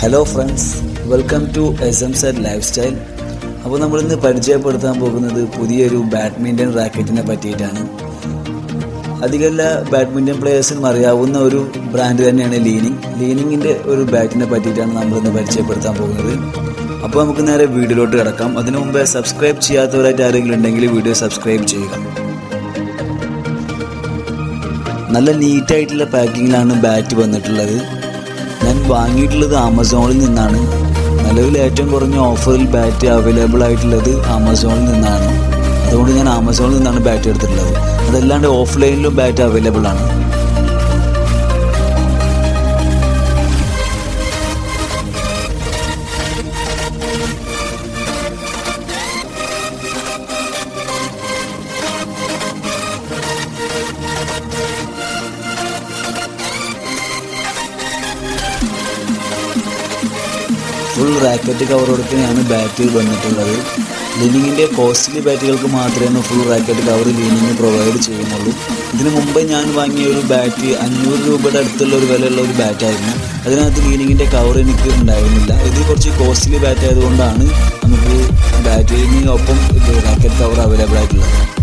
Hello friends welcome to S M set lifestyle അപ്പോൾ നമ്മളിന്ന് പരിചയപ്പെടുത്താൻ പോകുന്നത് പുതിയൊരു ബാഡ്മിന്റൺ റാക്കറ്റിനെ പറ്റിയിട്ടാണ്. അധികമല്ല ബാഡ്മിന്റൺ പ്ലേയേഴ്സിനും അറിയാവുന്ന ഒരു ബ്രാൻഡ് തന്നെയാണ് ലീനിങ് ലീനിങ്ങിന്റെ ഒരു ബാറ്റിനെ പറ്റിയിട്ടാണ് നമ്മളിന്ന് പരിചയപ്പെടുത്താൻ പോകുന്നത്. അപ്പോൾ നമുക്ക് നേരെ വീഡിയോയിലോട്ട് കിടക്കാം. അതിനു മുമ്പേ സബ്സ്ക്രൈബ് ചെയ്യാത്തവരായിട്ട് ആരെങ്കിലും ഉണ്ടെങ്കിൽ വീഡിയോ സബ്സ്ക്രൈബ് ചെയ്യുക. നല്ല നീറ്റായിട്ടുള്ള പാക്കിങ്ങിലാണ് ബാറ്റ് വന്നിട്ടുള്ളത്. ഞാൻ വാങ്ങിയിട്ടുള്ളത് ആമസോണിൽ നിന്നാണ്. നിലവിൽ ഏറ്റവും കുറഞ്ഞ ഓഫറിൽ ബാറ്റ് അവൈലബിൾ ആയിട്ടുള്ളത് ആമസോണിൽ നിന്നാണ്. അതുകൊണ്ട് ഞാൻ ആമസോണിൽ നിന്നാണ് ബാറ്റ് എടുത്തിട്ടുള്ളത്. അതല്ലാണ്ട് ഓഫ്ലൈനിലും ബാറ്റ് അവൈലബിൾ ആണ്. ഫുൾ റാക്കറ്റ് കവർ കവറോടൊക്കെയാണ് ബാറ്റ് വന്നിട്ടുള്ളത്. ലീനിങ്ങിന്റെ കോസ്റ്റ്ലി ബാറ്റുകൾക്ക് മാത്രമേ full racket cover Li Ning provide ചെയ്യുന്നുള്ളൂ. ഇതിനു മുമ്പ് ഞാൻ വാങ്ങിയ ഒരു ബാറ്റ് അഞ്ഞൂറ് രൂപയുടെ അടുത്തുള്ള ഒരു വിലയുള്ള ഒരു ബാറ്റായിരുന്നു അതിനകത്ത് ലീനിങ്ങിന്റെ കവർ എനിക്ക് ഉണ്ടായിരുന്നില്ല. ഇത് കുറച്ച് കോസ്റ്റ്ലി ബാറ്റ് ആയതുകൊണ്ടാണ് നമുക്ക് ഇത് റാക്കറ്റ് കവർ അവൈലബിൾ ആയിട്ടുള്ളത്.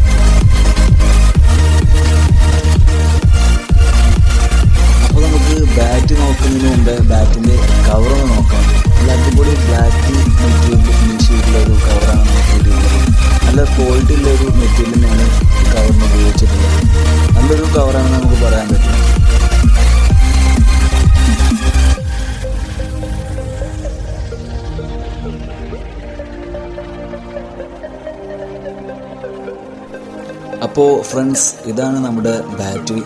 അപ്പോൾ ഫ്രണ്ട്സ് ഇതാണ് നമ്മുടെ ബാറ്ററി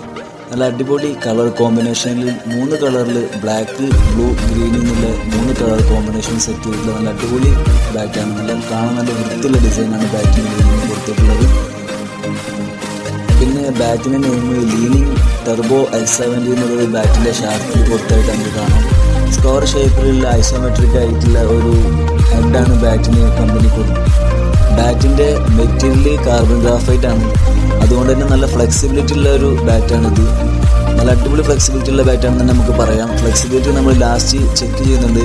നല്ല അടിപൊളി കളർ കോമ്പിനേഷനിൽ മൂന്ന് കളറിൽ ബ്ലാക്ക് ബ്ലൂ ഗ്രീൻ എന്നുള്ള മൂന്ന് കളർ കോമ്പിനേഷൻ സെറ്റ് ചെയ്തിട്ടുള്ള നല്ല അടിപൊളി ബാറ്റാണ് നല്ല കാണാൻ നല്ല വൃത്തിയുള്ള ഡിസൈനാണ് ബാറ്റിന് കൊടുത്തിട്ടുള്ളത്. പിന്നെ ബാറ്റിന്റെ name Li Ning turbo X seventy എന്നുള്ളത് ബാറ്റിന്റെ ഷാഫ്റ്റിൽ കൊടുത്തായിട്ട് നമുക്ക് കാണാം. സ്കോർ ഷേപ്പിലുള്ള ഐസോമെട്രിക് ആയിട്ടുള്ള ഒരു ഹെഡാണ് ബാറ്റിന് കമ്പനി കൊടുക്കുന്നത് ബാറ്റിന്റെ മെറ്റീരിയൽ കാർബൺ ഗ്രാഫൈറ്റ് ആണ്. അതുകൊണ്ട് തന്നെ നല്ല ഫ്ലെക്സിബിലിറ്റി ഉള്ള ഒരു ബാറ്റാണിത് നല്ല അടിപൊളി ഫ്ലെക്സിബിലിറ്റി ഉള്ള ബാറ്റാണെന്ന് തന്നെ നമുക്ക് പറയാം. ഫ്ലെക്സിബിലിറ്റി നമ്മൾ ലാസ്റ്റ് ചെക്ക് ചെയ്യുന്നുണ്ട്.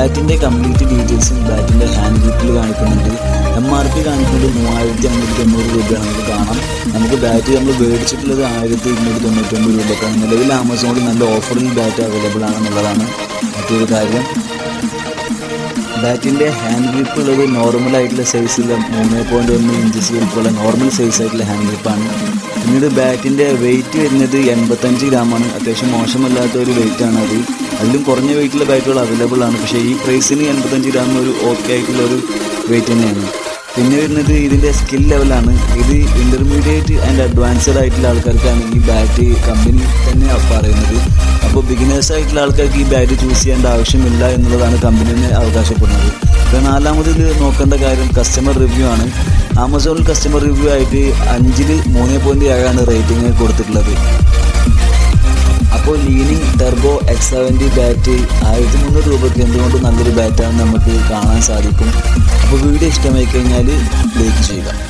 ബാറ്റിന്റെ കംപ്ലീറ്റ് ഡീറ്റെയിൽസും ബാറ്റിന്റെ ഹാൻഡ് ഗ്രിപ്പിൽ കാണിക്കുന്നുണ്ട്. എം ആർ പി കാണിക്കുന്നത് മൂവായിരത്തി അഞ്ഞൂറ്റി തൊണ്ണൂറ് രൂപയാണ് നമുക്ക് കാണാം. നമുക്ക് ബാറ്റ് നമ്മൾ മേടിച്ചിട്ടുള്ളത് ആയിരത്തി ഇരുന്നൂറ്റി തൊണ്ണൂറ്റൊമ്പത് രൂപക്കാണ്. നിലവിൽ ആമസോണിൽ നല്ല ഓഫറിൽ ബാറ്റ് അവൈലബിൾ ആണെന്നുള്ളതാണ് മറ്റൊരു കാര്യം. ബാറ്റിന്റെ ഹാൻഡ് ഗ്രിപ്പ് ഉള്ളത് നോർമൽ ആയിട്ടുള്ള സൈസിൽ മൂന്ന് പോയിന്റ് ഒന്ന് ഇഞ്ചസ് വലിപ്പമുള്ള നോർമൽ സൈസ് ആയിട്ടുള്ള ഹാൻഡ് ഗ്രിപ്പാണ് പിന്നീട് ബാറ്റിന്റെ വെയിറ്റ് വരുന്നത് എൺപത്തഞ്ച് ഗ്രാമാണ് അത്യാവശ്യം മോശമല്ലാത്ത ഒരു വെയിറ്റ് ആണ് അത്. അതിലും കുറഞ്ഞ വെയിറ്റുള്ള ബാറ്റുകൾ അവൈലബിൾ ആണ്. പക്ഷേ ഈ പ്രൈസിന് എൺപത്തഞ്ച് ഗ്രാം ഒരു ഓക്കെ ആയിട്ടുള്ള ഒരു വെയിറ്റ് തന്നെയാണ്. പിന്നെ വരുന്നത് ഇതിന്റെ സ്കിൽ ലെവലാണ് ഇത് ഇന്റർമീഡിയറ്റ് ആൻഡ് അഡ്വാൻസ്ഡ് ആയിട്ടുള്ള ആൾക്കാർക്കാണ് ഈ ബാറ്റ് കമ്പനി തന്നെ പറയുന്നത്. അപ്പോൾ ബിഗിനേഴ്സ് ആയിട്ടുള്ള ആൾക്കാർക്ക് ഈ ബാറ്റ് ചൂസ് ചെയ്യേണ്ട ആവശ്യമില്ല എന്നുള്ളതാണ് കമ്പനി അവകാശപ്പെടുന്നത്. നാലാമതിൽ നോക്കേണ്ട കാര്യം കസ്റ്റമർ റിവ്യൂ ആണ്. ആമസോണിൽ കസ്റ്റമർ റിവ്യൂ ആയിട്ട് അഞ്ചിൽ മൂന്ന് പോയിന്റ് ഏഴാണ് റേറ്റിംഗ് കൊടുത്തിട്ടുള്ളത്. അപ്പോൾ Li Ning turbo X seventy bat ആയിരത്തി മുന്നൂറ് രൂപയ്ക്ക് എന്തുകൊണ്ട് നല്ലൊരു ബാറ്റാണെന്ന് നമുക്ക് കാണാൻ സാധിക്കും. അപ്പോൾ വീഡിയോ ഇഷ്ടമായി കഴിഞ്ഞാൽ ലൈക്ക് ചെയ്യുക.